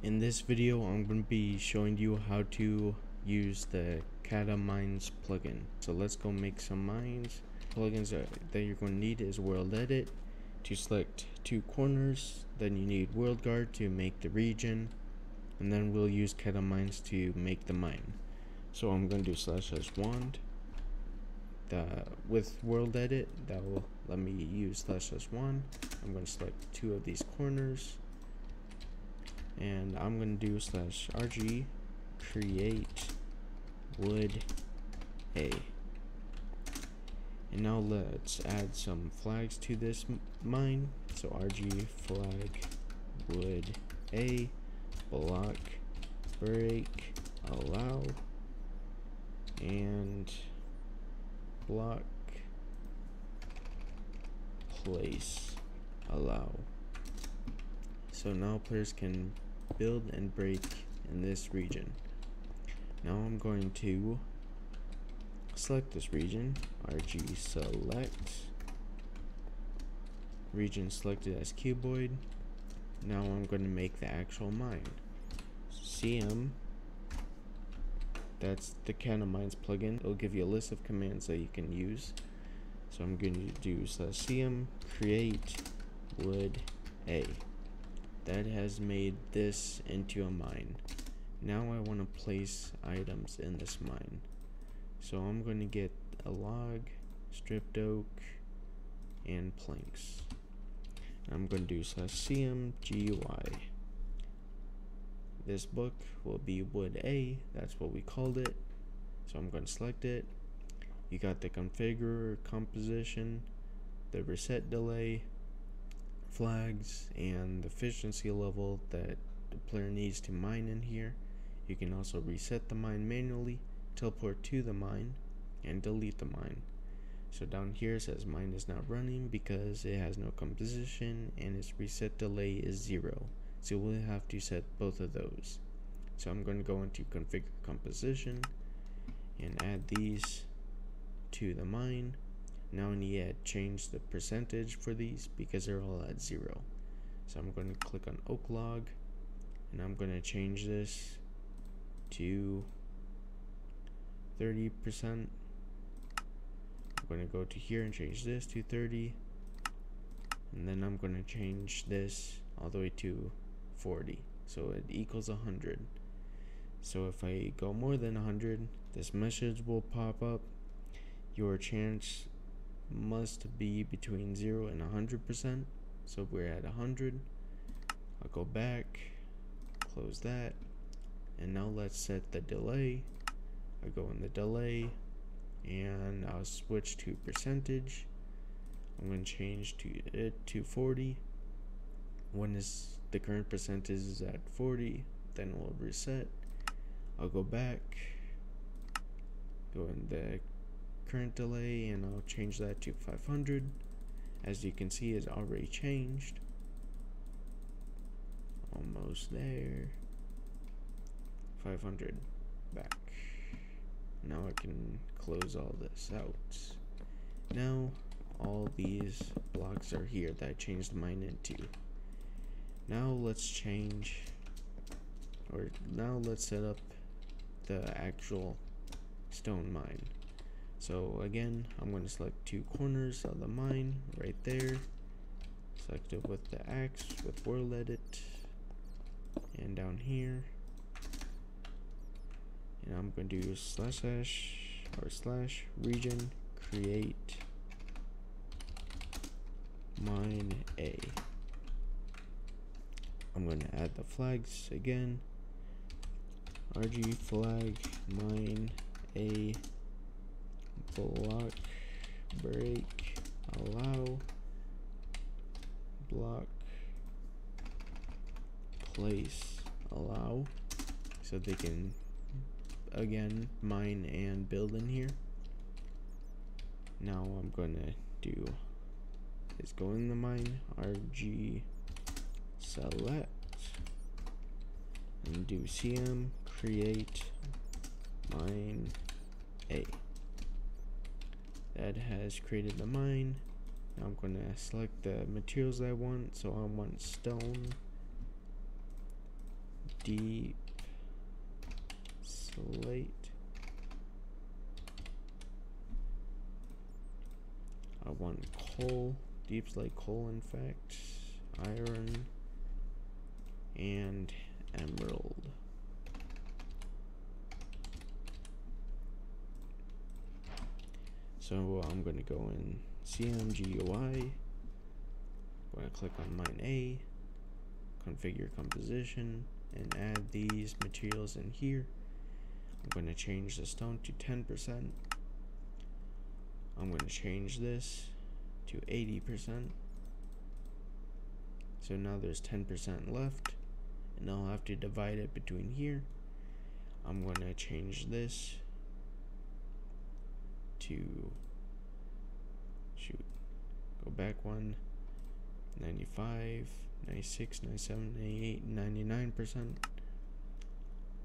In this video, I'm going to be showing you how to use the CataMines plugin. So let's go make some mines. Plugins that you're going to need is World Edit to select two corners. Then you need World Guard to make the region. And then we'll use CataMines to make the mine. So I'm going to do slash s wand. The, with World Edit, that will let me use slash s wand. I'm going to select two of these corners and I'm gonna do slash rg create wood a and now let's add some flags to this mine. So rg flag wood a block break allow and block place allow. So now players can build and break in this region. Now I'm going to select this region, RG select, region selected as cuboid. Now I'm going to make the actual mine. CM, that's the CataMines plugin. It'll give you a list of commands that you can use. So I'm going to do slash CM create wood A that has made this into a mine. Now I want to place items in this mine. So I'm going to get a log, stripped oak, and planks. I'm going to do slash cmgui. This book will be wood A, that's what we called it. So I'm going to select it. You got the configure composition, the reset delay, flags and the efficiency level that the player needs to mine in here. You can also reset the mine manually, teleport to the mine, and delete the mine. So down here says mine is not running because it has no composition and its reset delay is zero. So we'll have to set both of those. So I'm going to go into configure composition and add these to the mine now I need to change the percentage for these because they're all at zero. So I'm going to click on oak log and I'm going to change this to 30%. I'm going to go to here and change this to 30 and then I'm going to change this all the way to 40 so it equals 100 so if I go more than 100 this message will pop up your chance must be between 0 and 100%. So we're at 100. I'll go back, close that, and now let's set the delay. I go in the delay, and I'll switch to percentage. I'm going to change to it to 40. When is the current percentage is at 40, then we'll reset. I'll go back, go in the current delay and I'll change that to 500 as you can see it's already changed. Almost there. 500 back. Now I can close all this out. Now all these blocks are here that I changed mine into. Now let's change or now let's set up the actual stone mine so again, I'm going to select two corners of the mine right there. Select it with the axe with world edit. And down here. And I'm going to do slash slash or slash region create mine A. I'm going to add the flags again. RG flag mine A block break allow block place allow so they can again mine and build in here. Now I'm gonna do is go in the mine rg select and do cm create mine a has created the mine. Now I'm going to select the materials I want. So I want stone, deep slate. I want coal, deep slate coal in fact, iron, and emerald. So I'm going to go in CMGUI, I'm going to click on mine A, configure composition, and add these materials in here. I'm going to change the stone to 10%. I'm going to change this to 80%. So now there's 10% left, and I'll have to divide it between here. I'm going to change this to shoot. Go back one 95 96 97 98 99 percent.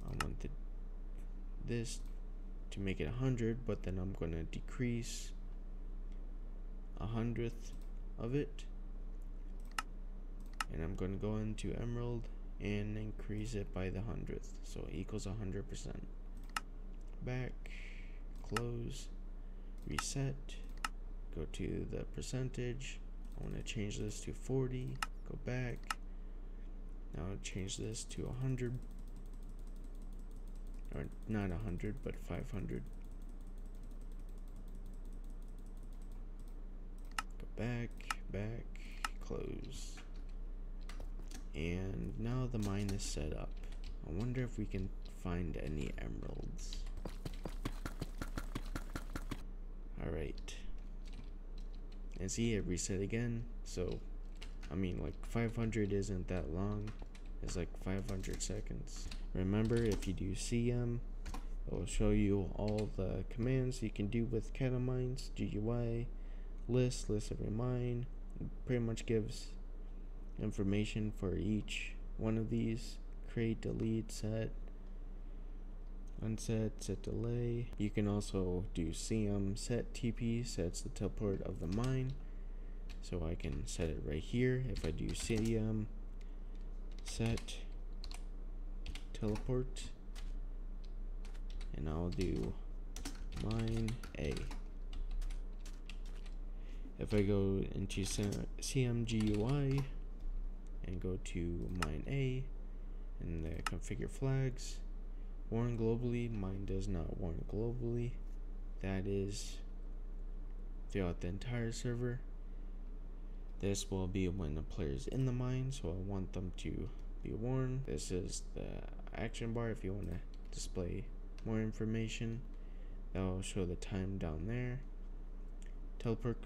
I want the, this to make it 100 but then I'm gonna decrease a hundredth of it. And I'm gonna go into emerald and increase it by the hundredth so it equals a hundred percent. Back close reset go to the percentage I want to change this to 40 go back now change this to 100 or not 100 but 500 go back back close. And now the mine is set up. I wonder if we can find any emeralds Alright. And see it reset again. So, I mean, like 500 isn't that long. It's like 500 seconds. Remember, if you do CM, it will show you all the commands you can do with Catamines, GUI, list, list every mine. Pretty much gives information for each one of these. Create, delete, set, unset, set delay. You can also do CM set TP, sets the teleport of the mine. So I can set it right here. If I do CM set teleport, and I'll do mine A. If I go into CMGUI and go to mine A and the configure flags, warn globally. Mine does not warn globally. That is throughout the entire server. This will be when the player is in the mine, so I want them to be warned. This is the action bar if you want to display more information. That will show the time down there. Teleport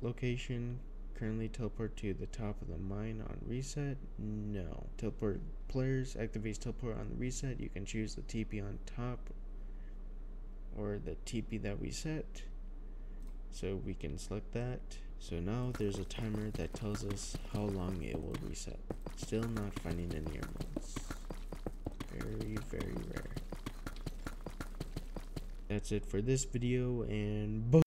location currently teleport to the top of the mine on reset? No. Teleport players activates teleport on the reset. You can choose the TP on top or the TP that we set. So we can select that. So now there's a timer that tells us how long it will reset. Still not finding any emeralds. Very, very rare. That's it for this video and boom!